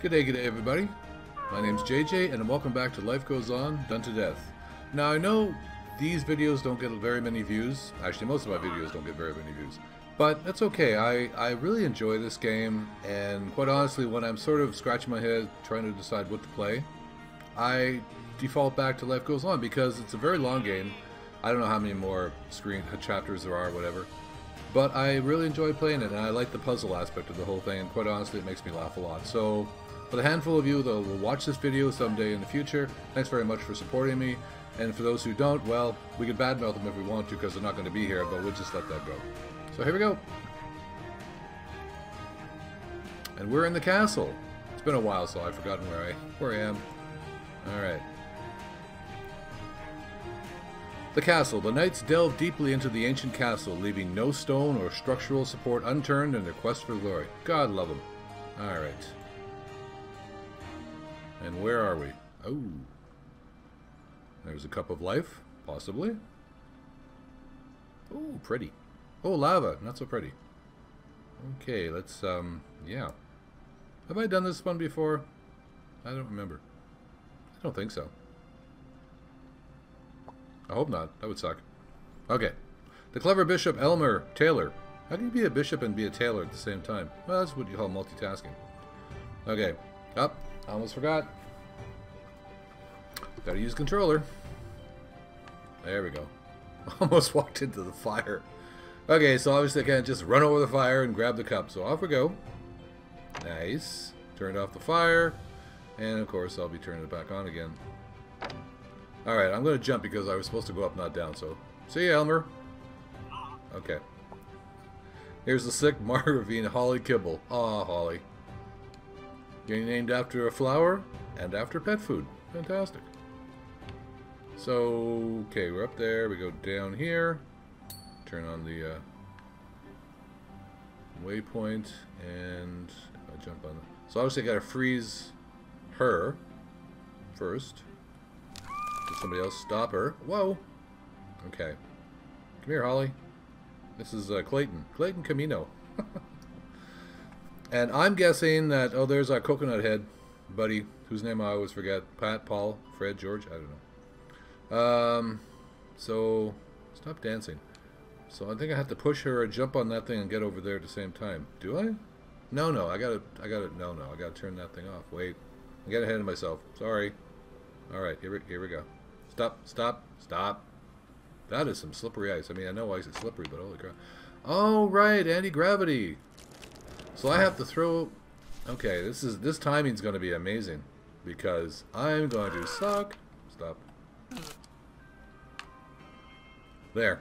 G'day, g'day everybody. My name's JJ and welcome back to Life Goes On, Done to Death. Now I know these videos don't get very many views. Actually, most of my videos don't get very many views. But that's okay. I, I really enjoy this game and quite honestly, when I'm sort of scratching my head trying to decide what to play, I default back to Life Goes On because it's a very long game. I don't know how many more screen chapters there are, whatever. But I really enjoy playing it, and I like the puzzle aspect of the whole thing, and quite honestly, it makes me laugh a lot. So, for the handful of you that will watch this video someday in the future, thanks very much for supporting me. And for those who don't, well, we can badmouth them if we want to, because they're not going to be here, but we'll just let that go. So here we go. And we're in the castle. It's been a while, so I've forgotten where I where I am. Alright. The castle. The knights delve deeply into the ancient castle, leaving no stone or structural support unturned in their quest for glory. God love them. Alright. And where are we? Oh. There's a cup of life, possibly. Oh, pretty. Oh, lava. Not so pretty. Okay, let's, um, yeah. Have I done this one before? I don't remember. I don't think so. I hope not. That would suck. Okay. The clever Bishop Elmer Taylor. How can you be a bishop and be a tailor at the same time? Well, that's what you call multitasking. Okay. Up. Oh, almost forgot. Gotta use controller. There we go. Almost walked into the fire. Okay, so obviously I can't just run over the fire and grab the cup. So off we go. Nice. Turned off the fire. And of course I'll be turning it back on again. Alright, I'm going to jump because I was supposed to go up, not down. So, see Elmer. Okay. Here's the sick Marvine Holly Kibble. Aw, Holly. Getting named after a flower and after pet food. Fantastic. So, okay, we're up there. We go down here. Turn on the uh, waypoint, and I jump on. So obviously, I gotta freeze her first. Did somebody else stop her? Whoa. Okay. Come here, Holly. This is uh, Clayton. Clayton Camino. and I'm guessing that oh, there's our coconut head buddy, whose name I always forget. Pat, Paul, Fred, George. I don't know. Um, so, stop dancing. So I think I have to push her or jump on that thing and get over there at the same time. Do I? No, no, I gotta, I gotta, no, no, I gotta turn that thing off. Wait, I got ahead of myself. Sorry. All right, here we, here we go. Stop, stop, stop. That is some slippery ice. I mean, I know ice is slippery, but holy crap. Oh, right, anti-gravity. So I have to throw... Okay, this is this timing's going to be amazing because I'm going to suck. There.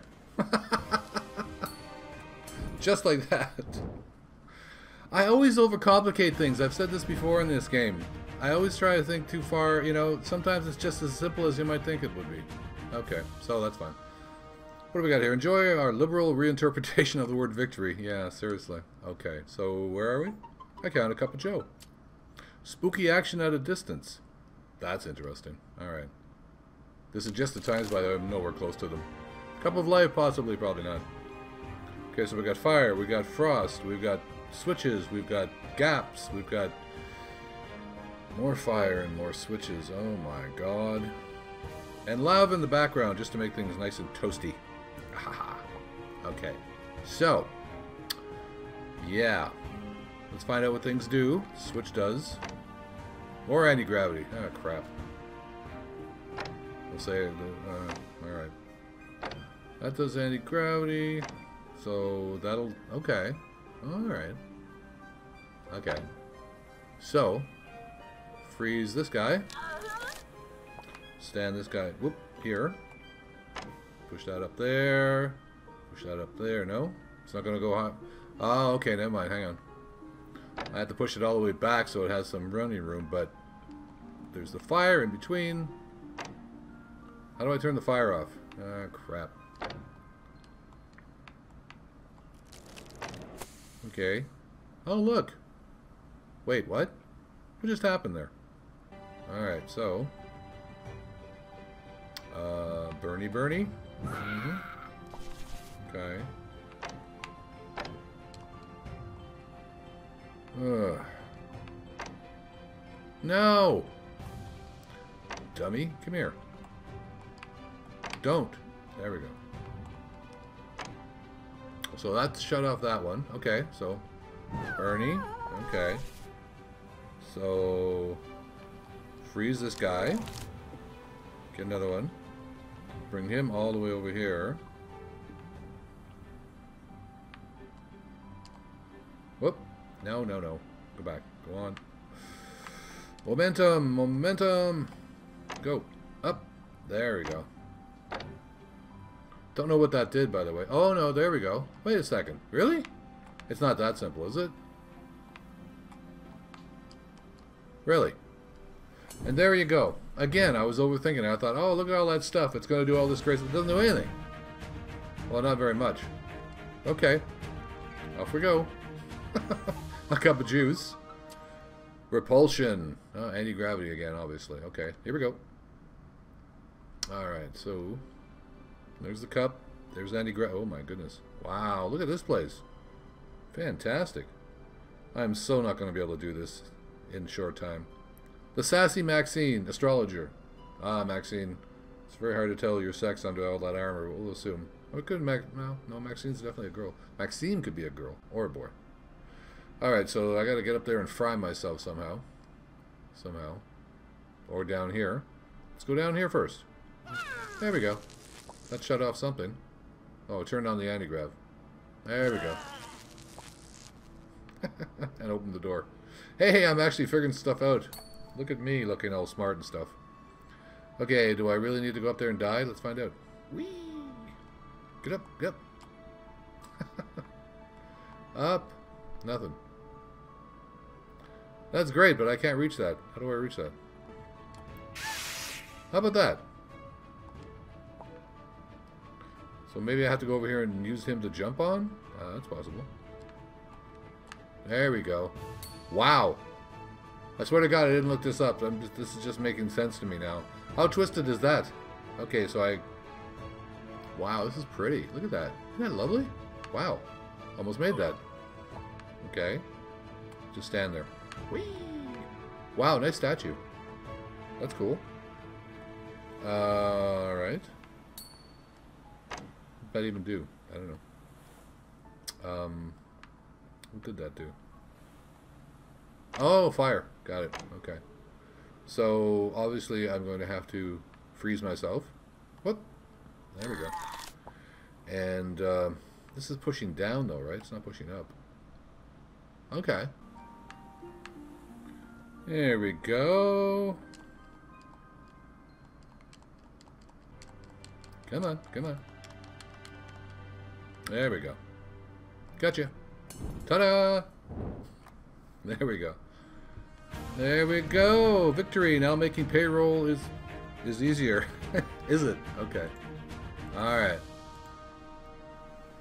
Just like that. I always overcomplicate things. I've said this before in this game. I always try to think too far, you know, sometimes it's just as simple as you might think it would be. Okay, so that's fine. What do we got here? Enjoy our liberal reinterpretation of the word victory. Yeah, seriously. Okay, so where are we? I count a cup of joe. Spooky action at a distance. That's interesting. Alright. This is just the times, by the way, I'm nowhere close to them. Cup of life, possibly, probably not. Okay, so we got fire, we got frost, we've got switches, we've got gaps, we've got more fire and more switches. Oh my god. And lava in the background just to make things nice and toasty. okay. So. Yeah. Let's find out what things do. Switch does. More anti-gravity. Oh, crap. We'll say, uh, alright. That does anti-gravity. So, that'll... Okay. Alright. Okay. So, freeze this guy. Stand this guy, whoop, here. Push that up there. Push that up there. No? It's not going to go high. Oh, okay, never mind. Hang on. I have to push it all the way back so it has some running room, but there's the fire in between. How do I turn the fire off? Ah, crap. Okay. Oh, look. Wait, what? What just happened there? Alright, so... Uh, Bernie Bernie? Mm -hmm. Okay. Ugh. No! Dummy, come here. Don't. There we go. So that shut off that one. Okay, so Ernie. Okay. So freeze this guy. Get another one. Bring him all the way over here. Whoop. No, no, no. Go back. Go on. Momentum. Momentum. Go. Up. There we go. Don't know what that did, by the way. Oh, no, there we go. Wait a second. Really? It's not that simple, is it? Really? And there you go. Again, I was overthinking it. I thought, oh, look at all that stuff. It's going to do all this stuff. It doesn't do anything. Well, not very much. Okay. Off we go. A cup of juice. Repulsion. Oh, anti-gravity again, obviously. Okay, here we go. Alright, so... There's the cup. There's Andy Gra Oh my goodness. Wow, look at this place. Fantastic. I'm so not going to be able to do this in short time. The Sassy Maxine, Astrologer. Ah, Maxine. It's very hard to tell your sex under all that armor, we'll assume. Or could Mac... No, no, Maxine's definitely a girl. Maxine could be a girl. Or a boy. Alright, so I gotta get up there and fry myself somehow. Somehow. Or down here. Let's go down here first. There we go. That shut off something. Oh, it turned on the anti-grav. There we go. and opened the door. Hey, I'm actually figuring stuff out. Look at me looking all smart and stuff. Okay, do I really need to go up there and die? Let's find out. Whee! Get up, get up. up. Nothing. That's great, but I can't reach that. How do I reach that? How about that? So maybe I have to go over here and use him to jump on? Uh, that's possible. There we go. Wow. I swear to God, I didn't look this up. Just, this is just making sense to me now. How twisted is that? Okay, so I... Wow, this is pretty. Look at that. Isn't that lovely? Wow. Almost made that. Okay. Just stand there. Whee! Wow, nice statue. That's cool. Uh, Alright that even do? I don't know. Um, what did that do? Oh, fire. Got it. Okay. So, obviously, I'm going to have to freeze myself. What? There we go. And uh, this is pushing down, though, right? It's not pushing up. Okay. There we go. Come on, come on. There we go. Gotcha. Ta-da! There we go. There we go. Victory. Now making payroll is is easier. is it? Okay. All right.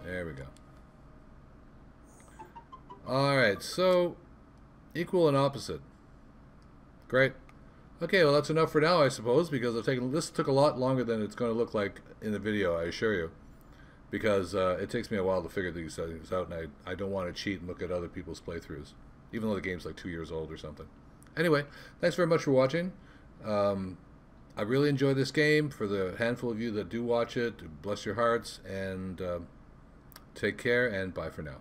There we go. All right. So equal and opposite. Great. Okay, well that's enough for now, I suppose, because I've taken this took a lot longer than it's going to look like in the video, I assure you because uh, it takes me a while to figure these things out, and I, I don't want to cheat and look at other people's playthroughs, even though the game's like two years old or something. Anyway, thanks very much for watching. Um, I really enjoy this game. For the handful of you that do watch it, bless your hearts, and uh, take care, and bye for now.